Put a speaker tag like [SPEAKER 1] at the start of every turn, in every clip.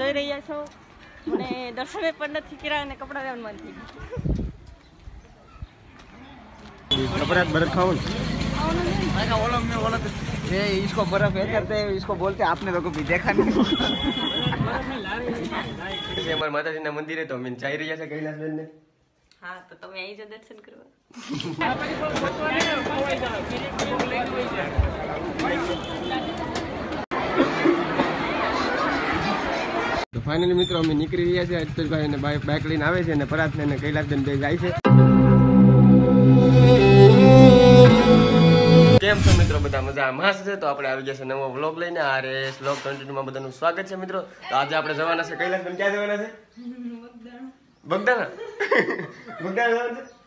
[SPEAKER 1] જોઈ રહ્યા છો અને દર્શને પણ નથી કર્યા અને કપડા લેવાનું મન થઈ ગયું
[SPEAKER 2] कपड़ा बर्फ खाओ
[SPEAKER 3] ये इसको बर्फ है करते हैं इसको बोलते हैं आपने लोगों को भी देखा नहीं
[SPEAKER 2] છે અમારા માતાજીના મંદિરે તો અમે જઈ રહ્યા છે કૈલાસબેન ને
[SPEAKER 1] હા તો તમે અહીં જ દર્શન કરવા
[SPEAKER 2] તો ફાઇનલી મિત્રો અમે નીકળી રહ્યા છે અજતભાઈ અને બાઇક લઈને આવે છે અને પરાથને અને કૈલાસબેન બે જાય છે. કેમ છો મિત્રો? બધા મજા માસ છે? તો આપણે આવી ગયા છે નવો વ્લોગ લઈને. આ રે વ્લોગ કન્ટિન્યુમાં બધાનું સ્વાગત છે મિત્રો. તો આજે આપણે જવાના છે. કૈલાસબેન ક્યાં જવાના છે? બગદાણા? બગદાણા જવાનું છે?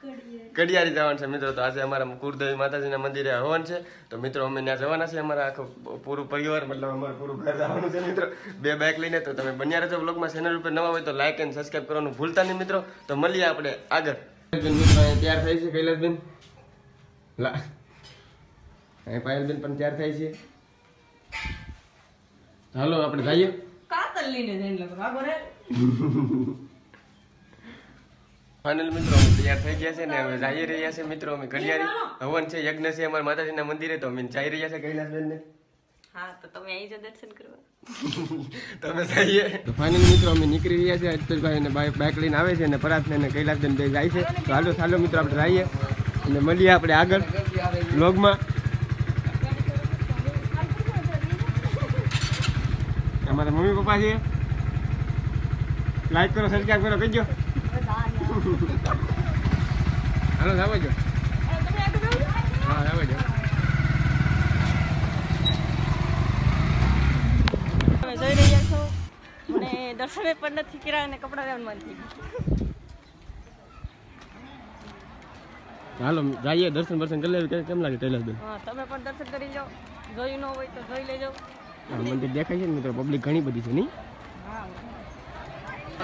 [SPEAKER 2] કડિયારી જવાનું છે મિત્રો. તો આજે અમારા કુળદેવી માતાજીના મંદિરે હવન છે. તો મિત્રો અમે ત્યાં જવાના છે અમારા આખો પૂરું પરિવાર મતલબ અમારું પૂરું ઘર જવાનું છે મિત્રો. બે બાઇક લઈને. તો તમે બન્યા રહેજો બ્લોગમાં ચેનલ ઉપર નવા હોય તો લાઇક એન્ડ સબસ્ક્રાઈબ કરવાનું ભૂલતા નહીં મિત્રો. તો મળીએ આપણે આગળ. મિત્રો અહીંયા તૈયાર થાય છે કૈલાસબેન. લા. અહીં પાયલબેન પણ તૈયાર થાય છે. હાલો આપણે જઈએ.
[SPEAKER 1] કાતલ લઈને જઈને લગો બરાબર?
[SPEAKER 2] ફાઇનલ મિત્રો તૈયાર થઈ ગયા છે ને હવે જઈ રહ્યા છે મિત્રો અમે ઘડિયાળી. હવન છે યજ્ઞ છે અમારા માતાજીના મંદિરે તો અમે જઈ રહ્યા છે કૈલાસબેન ને
[SPEAKER 1] હા તો તમે દર્શન કરવા.
[SPEAKER 2] તમે જઈએ. તો ફાઇનલ મિત્રો અમે નીકળી રહ્યા છે અજતભાઈ અને બાઇક લઈને આવે છે અને પરાથને અને કૈલાસબેન બે જાય છે. તો હાલો ચાલો મિત્રો આપણે જઈએ અને મળીએ આપણે આગળ વ્લોગમાં અમારા મમ્મી પપ્પા છે. લાઈક કરો સબસ્ક્રાઈબ કરો કહીજો. હાલો જાવ જો હા જાવ જો
[SPEAKER 1] તમે જોઈ રહ્યા છો? અને દર્શને પણ નથી કર્યા અને કપડા લેવાનું મન થઈ
[SPEAKER 2] હાલો જઈએ દર્શન દર્શન કરી લેવી. કેમ લાગે કૈલાસબેન
[SPEAKER 1] હા તમે પણ દર્શન કરી જાઓ. જોયું ન હોય તો જોઈ લેજો.
[SPEAKER 2] મંદિર દેખાય છે ને મિત્રો પબ્લિક ઘણી બધી છે નહીં?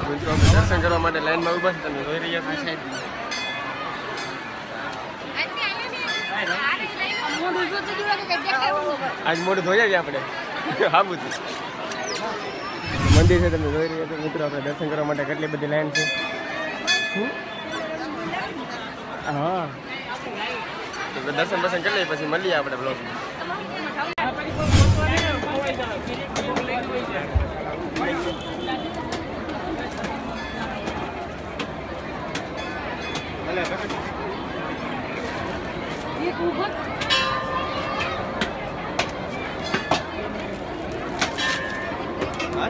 [SPEAKER 2] દર્શન કરવા માટે લાઈનમાં ઊભા છે, તમે આજ મોઢું ધોઈ જાય આપણે. હાબુ મંદિર છે, તમે જોઈ રહ્યા છો. મિત્રો, આપણે દર્શન કરવા માટે કેટલી બધી લાઈન છે? હા. દર્શન દર્શન કરી લઈએ, પછી મળીએ આપણે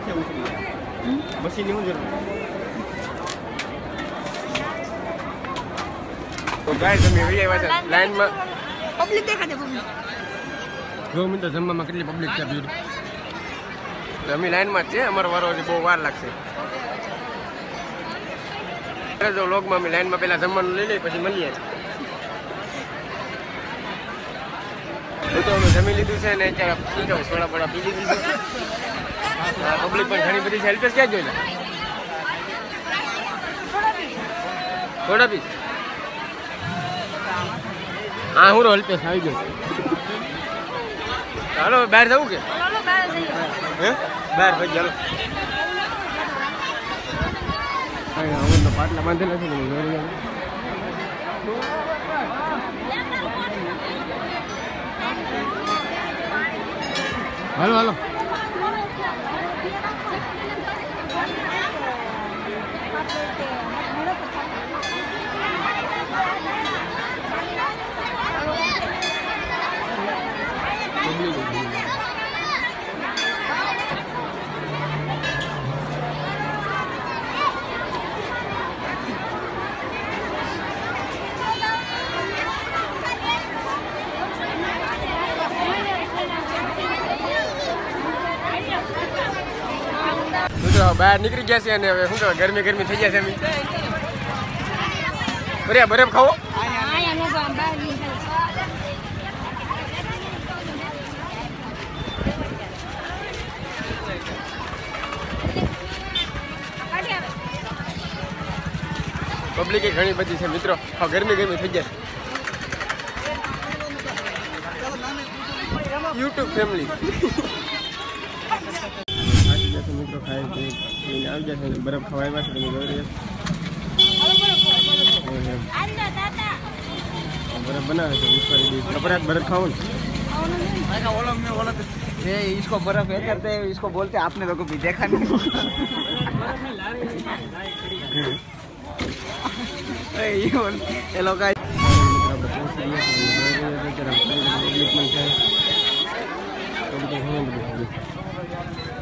[SPEAKER 2] બ્લોગ મશીનની શું જરૂર લાઈનમાં
[SPEAKER 1] પબ્લિક દેખાડે પબ્લિક
[SPEAKER 2] જો મિત્ર જમવામાં કેટલી પબ્લિક છે ભીડ તો અમે લાઈનમાં જ છે અમારો વારો હજી બહુ વાર લાગશે જો લોગમાં અમે લાઈનમાં પહેલા જમવાનું લઈ લઈએ પછી મળીએ હું તો અમે જમી લીધું છે ને અત્યારે કહું સોડા બોડા પી લીધી છે પબ્લિક પણ ઘણી બધી છે હેલ્પેસ ક્યાં જોઈ થોડા પીસ હા હું હલ્પેશ આવી ગયો. ચાલો બહાર જવું કે? હે? બહાર ભાઈ ચાલો હું તો પાટલા બાંધેલા છે ને જોઈ મિત્રો બહાર નીકળી ગયા છે અને હવે શું કહેવાય, ગરમી ગરમી થઈ ગયા છે અમે. બરે બરફ ખાવો? પબ્લિક ઘણી બધી છે મિત્રો. ગરમી ગરમી થઈ જાય યુટ્યુબ ફેમિલી મિત્રો મિત્રો ખાઈ પી- પીને આવી ગયા છે અને બરફ ખાવા આવ્યા છે તમે જોઈ રહ્યા છો એમ. બરફ બનાવે છે ઈશ્વરી ડીશ કપડાં બરફ ખાવો ને
[SPEAKER 3] मैंने बोला मैं बोला तो ये इसको बर्फ है करते हैं इसको बोलते आपने तो कभी देखा नहीं ए, ये बोल ये लोग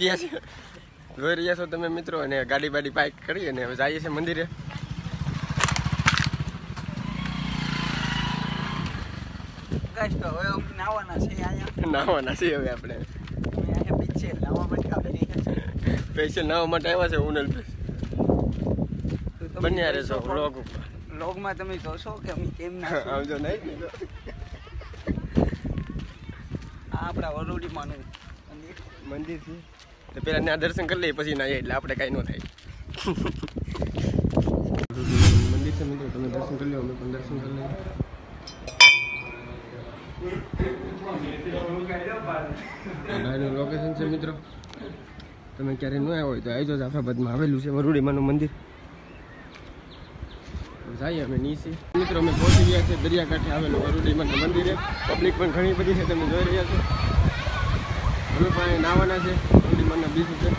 [SPEAKER 2] ગયા છે? જોઈ રહ્યા છો તમે મિત્રો અને ગાડી બાડી પાર્ક કરી અને હવે જઈએ છીએ મંદિરે.
[SPEAKER 3] નાવાના છે
[SPEAKER 2] હવે આપણે.
[SPEAKER 3] સ્પેશિયલ નાવા માટે
[SPEAKER 2] આવ્યા છે ઉનલ બન્યા રહેશો વ્લોગ ઉપર.
[SPEAKER 3] વ્લોગમાં તમે જોશો કે અમે કેમ ના
[SPEAKER 2] આવજો નહીં.
[SPEAKER 3] આ આપણા વરોડીમાંનું મંદિર.
[SPEAKER 2] મંદિર છે. તો પેલા ત્યાં દર્શન કરી લઈએ, પછી ના એટલે આપણે કાંઈ ન થાય. મંદિર છે મિત્રો, તમે દર્શન કરી લો, અમે પણ દર્શન કરી લઈએ. લોકેશન છે મિત્રો. તમે ક્યારે ન આવ્યા હોય તો આવી જાઓ જાફરાબાદમાં આવેલું છે વરુડીમાનું મંદિર. જઈએ અમે નીચે. મિત્રો, અમે પહોંચી ગયા છે દરિયાકાંઠે આવેલું વરુડીમાનું મંદિરે પબ્લિક પણ ઘણી બધી છે, તમે જોઈ રહ્યા છો. અમે પણ નાવાના છે. વરુડીમાના બીચ ઉપર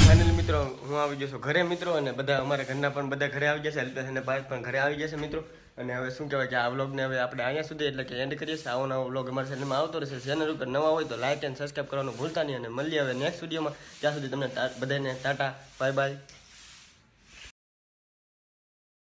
[SPEAKER 2] ફાઇનલી મિત્રો હું આવી જશો ઘરે મિત્રો અને બધા અમારા ઘરના પણ બધા ઘરે આવી છે અલ્પેશ અને ભાઈ પણ ઘરે આવી છે મિત્રો. અને હવે શું કહેવાય કે આ વ્લોગને હવે આપણે અહીંયા સુધી એટલે કે એન્ડ કરીએ આવો નવો વ્લોગ અમારી ચેનલમાં આવતો રહેશે. ચેનલ ઉપર નવા હોય તો લાઇક એન્ડ સબસ્ક્રાઈબ કરવાનું ભૂલતા નહીં અને મળીએ હવે નેક્સ્ટ વિડીયોમાં ત્યાં સુધી તમને બધાને ટાટા બાય બાય